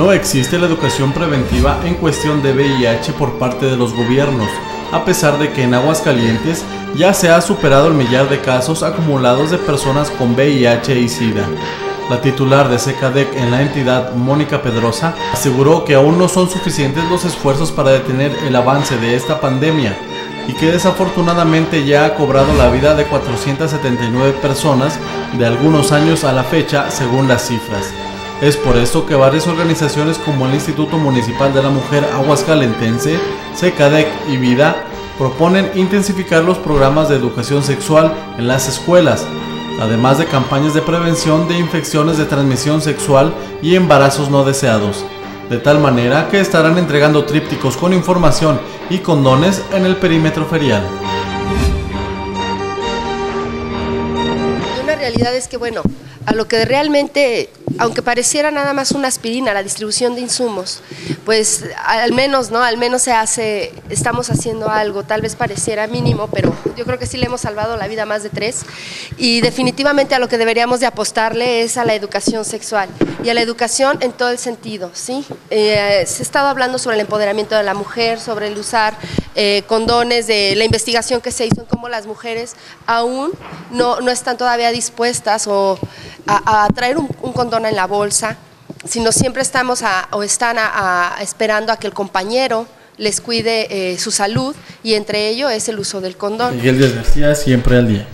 No existe la educación preventiva en cuestión de VIH por parte de los gobiernos, a pesar de que en Aguascalientes ya se ha superado el millar de casos acumulados de personas con VIH y SIDA. La titular de SECADEC en la entidad, Mónica Pedrosa, aseguró que aún no son suficientes los esfuerzos para detener el avance de esta pandemia y que desafortunadamente ya ha cobrado la vida de 479 personas de algunos años a la fecha según las cifras. Es por esto que varias organizaciones como el Instituto Municipal de la Mujer Aguascalentense, SECADEC y Vida proponen intensificar los programas de educación sexual en las escuelas, además de campañas de prevención de infecciones de transmisión sexual y embarazos no deseados, de tal manera que estarán entregando trípticos con información y condones en el perímetro ferial. Realidad es que, bueno, a lo que realmente aunque pareciera nada más una aspirina, la distribución de insumos, pues al menos, ¿no? Al menos se hace, estamos haciendo algo, tal vez pareciera mínimo, pero yo creo que sí le hemos salvado la vida a más de tres. Y definitivamente a lo que deberíamos de apostarle es a la educación sexual y a la educación en todo el sentido, ¿sí? Eh, se ha estado hablando sobre el empoderamiento de la mujer, sobre el usar eh, condones, de la investigación que se hizo en cómo las mujeres aún no, no están todavía dispuestas o a, traer un, condón en la bolsa, sino siempre estamos o están esperando a que el compañero les cuide eh, su salud y entre ello es el uso del condón. Miguel Díaz García, siempre al día.